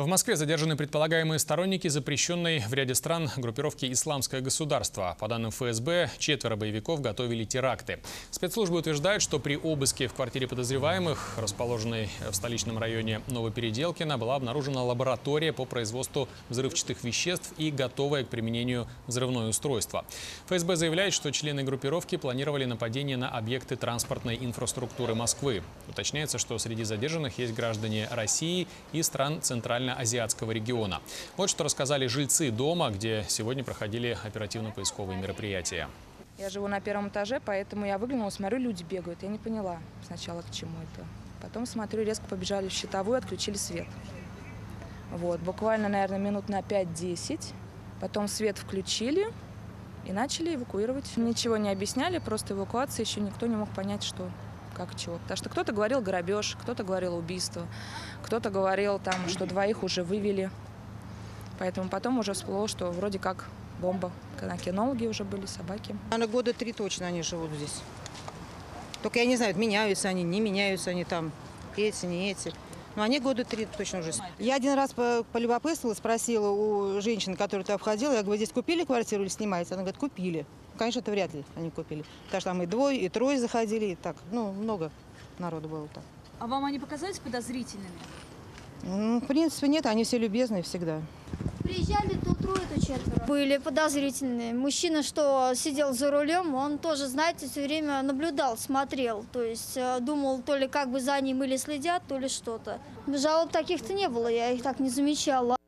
В Москве задержаны предполагаемые сторонники запрещенной в ряде стран группировки «Исламское государство». По данным ФСБ, четверо боевиков готовили теракты. Спецслужбы утверждают, что при обыске в квартире подозреваемых, расположенной в столичном районе Новопеределкино, была обнаружена лаборатория по производству взрывчатых веществ и готовое к применению взрывное устройство. ФСБ заявляет, что члены группировки планировали нападение на объекты транспортной инфраструктуры Москвы. Уточняется, что среди задержанных есть граждане России и стран Центрально-Азиатского региона. Вот что рассказали жильцы дома, где сегодня проходили оперативно-поисковые мероприятия. Я живу на первом этаже, поэтому я выглянула, смотрю, люди бегают. Я не поняла сначала, к чему это. Потом смотрю, резко побежали в щитовую, отключили свет. Вот, буквально, наверное, минут на 5-10. Потом свет включили и начали эвакуировать. Ничего не объясняли, просто эвакуация, еще никто не мог понять, что как чего. Потому что кто-то говорил грабеж, кто-то говорил убийство, кто-то говорил там, что двоих уже вывели. Поэтому потом уже всплыло, что вроде как бомба. Когда кинологи уже были, собаки. Наверное, года три точно они живут здесь. Только я не знаю, меняются они, не меняются они там, эти, не эти. Но они года три точно уже. Я один раз по- полюбопытствовала, спросила у женщины, которая туда входила, я говорю, здесь купили квартиру или снимаете? Она говорит, купили. Конечно, это вряд ли они купили. Потому что там и двое, и трое заходили, и так, ну, много народу было там. А вам они показались подозрительными? Ну, в принципе, нет, они все любезные всегда. Приезжали то трое, то четверо. Были подозрительные. Мужчина, что сидел за рулем, он тоже, знаете, все время наблюдал, смотрел. То есть э, думал, то ли как бы за ним или следят, то ли что-то. Жалоб таких-то не было, я их так не замечала.